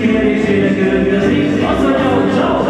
Kimerésének következik, azt mondja, hogy ciao.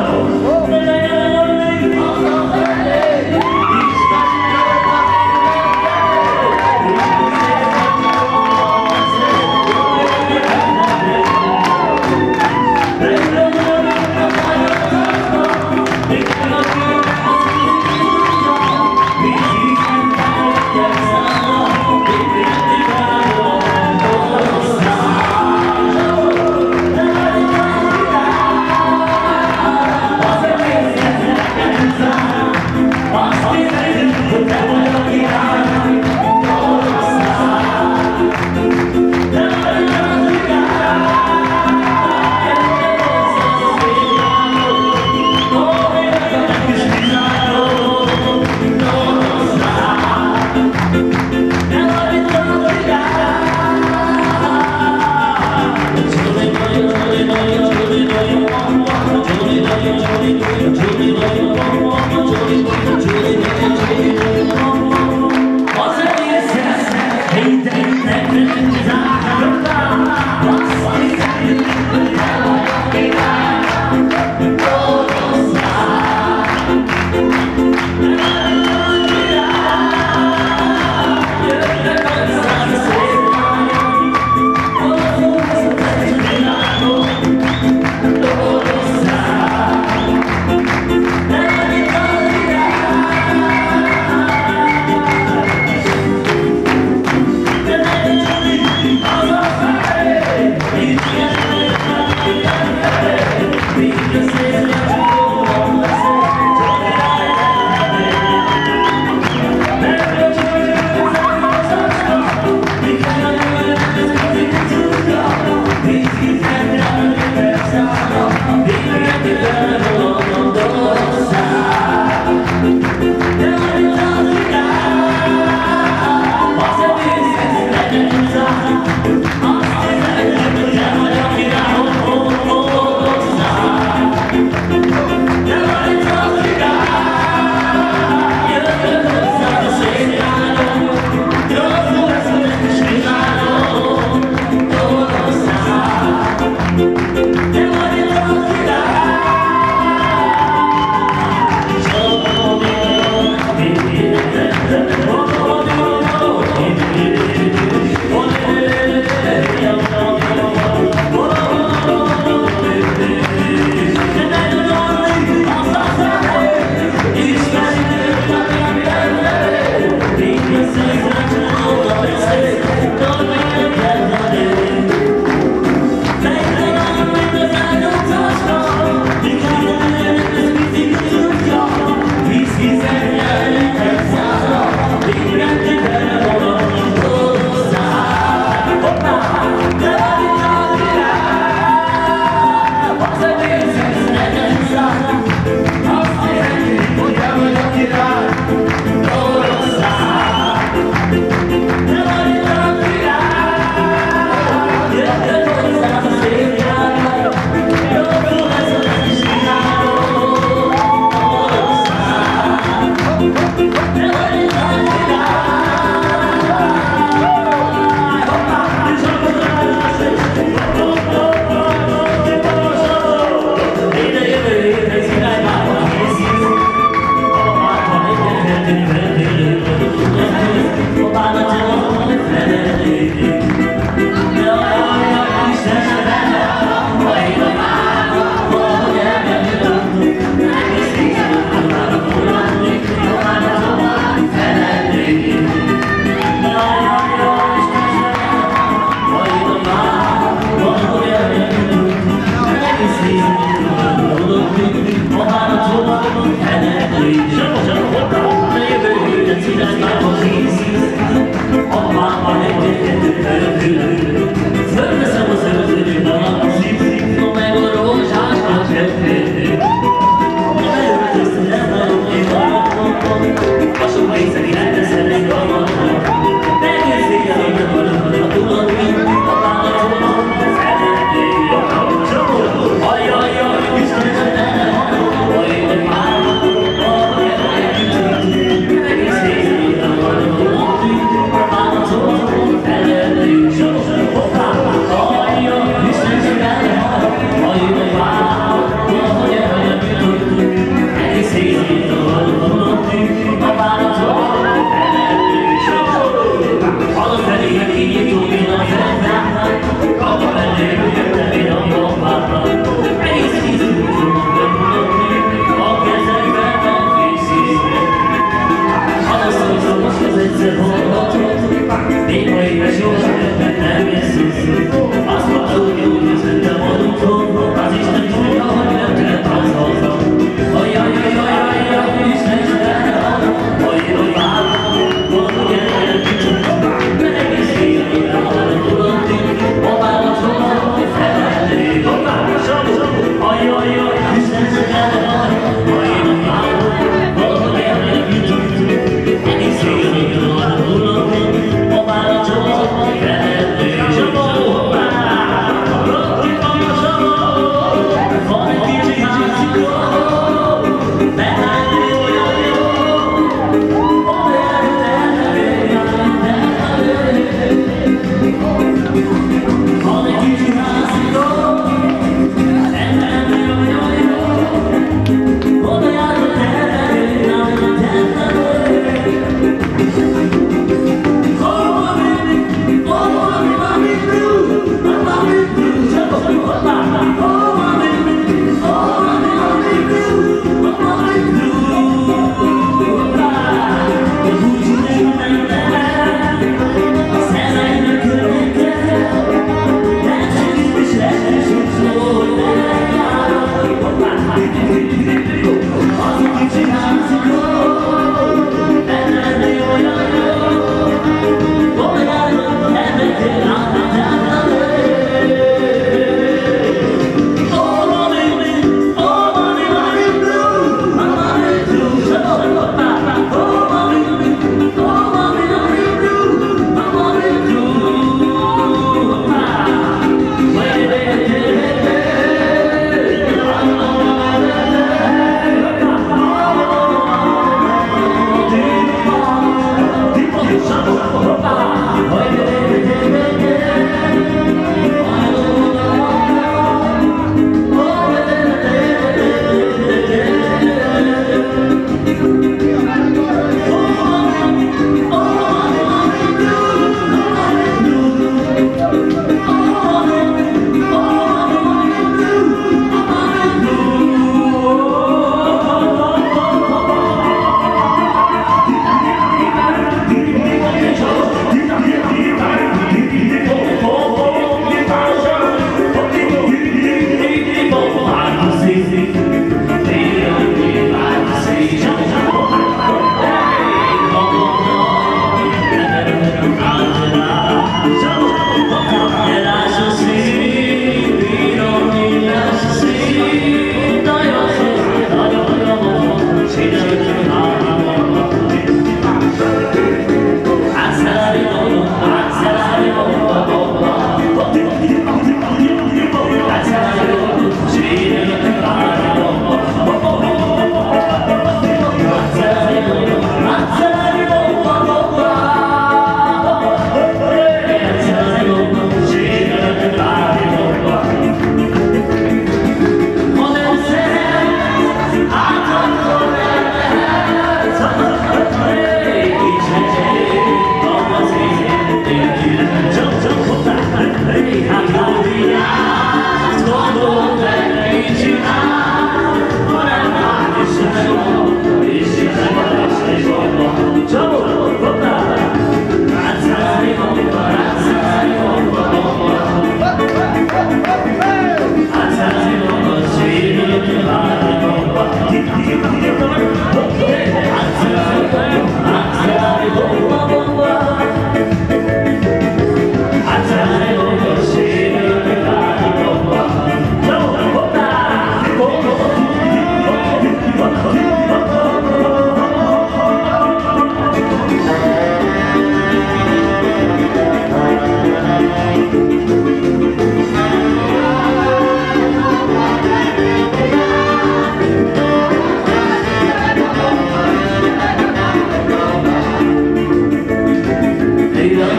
Yeah.